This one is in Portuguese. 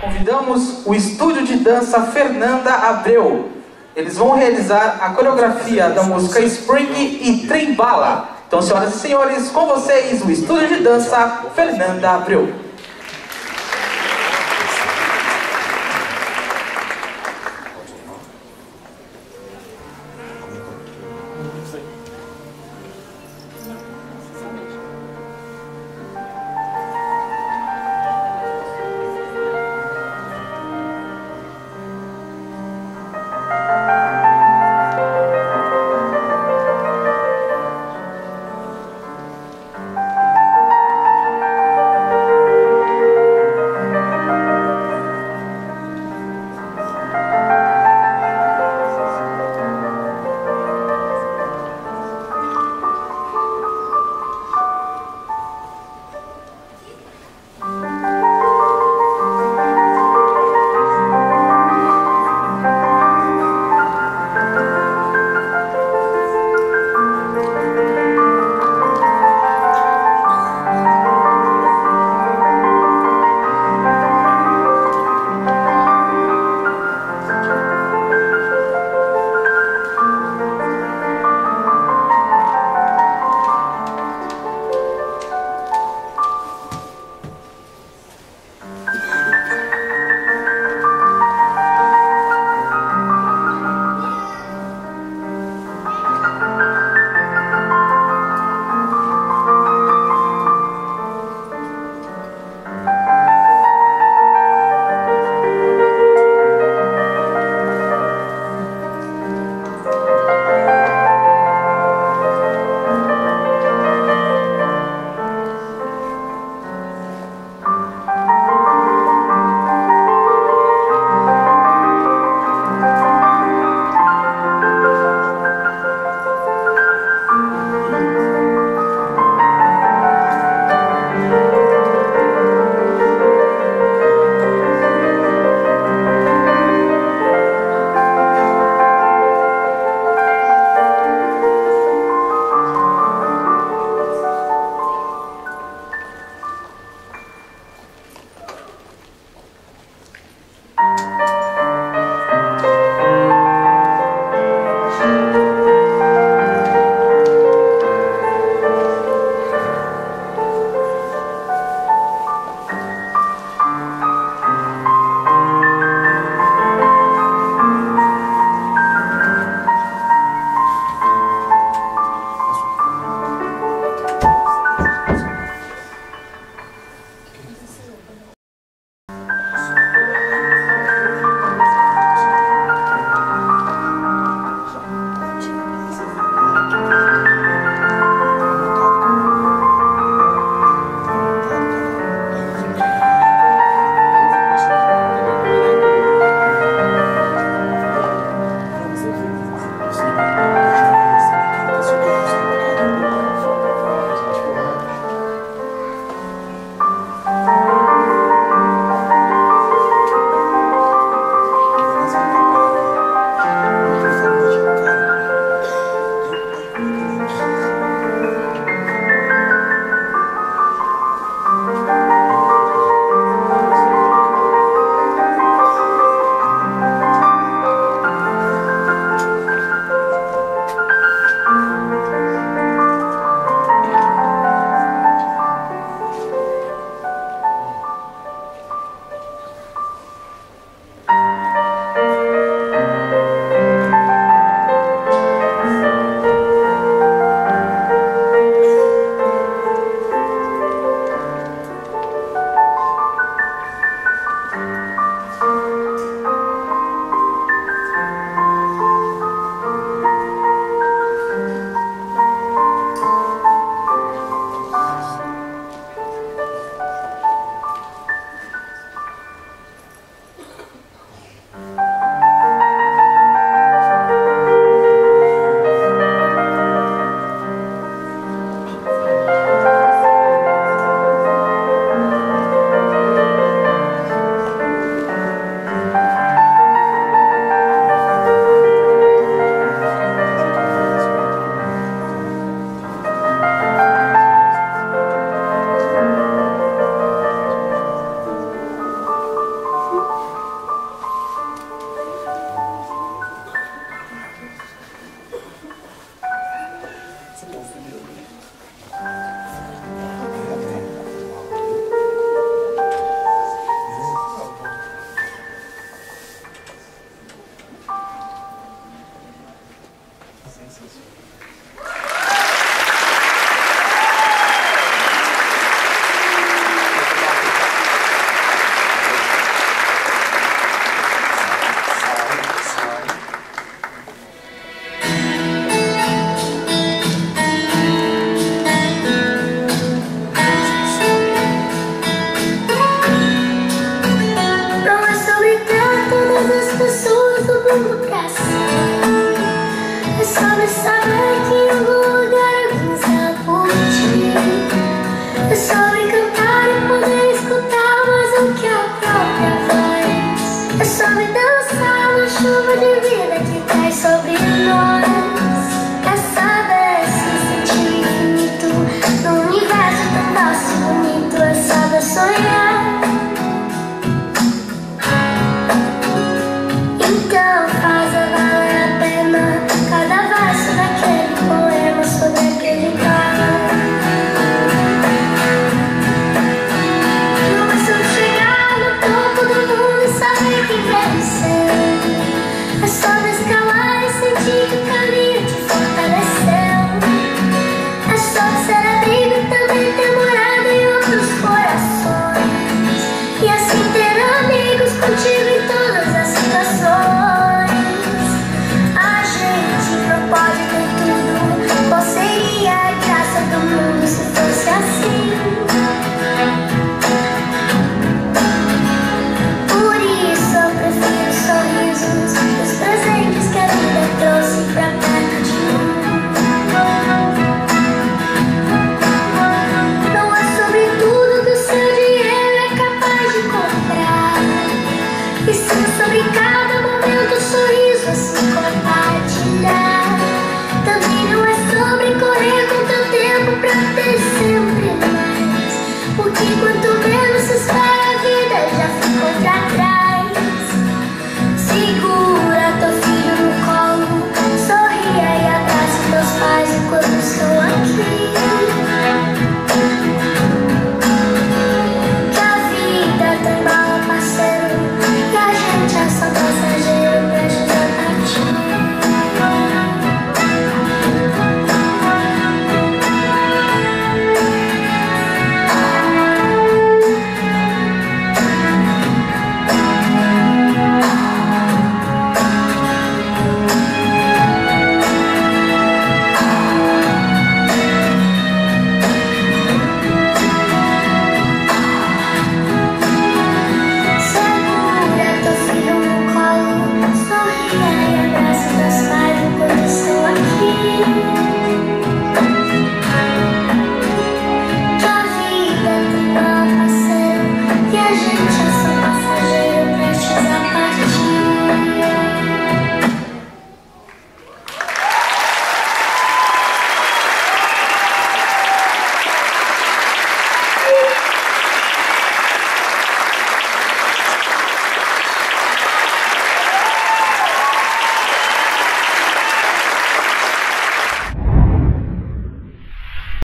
convidamos o estúdio de dança Fernanda Abreu. Eles vão realizar a coreografia da música Spring e Trembala. Então, senhoras e senhores, com vocês, o estúdio de dança Fernanda Abreu.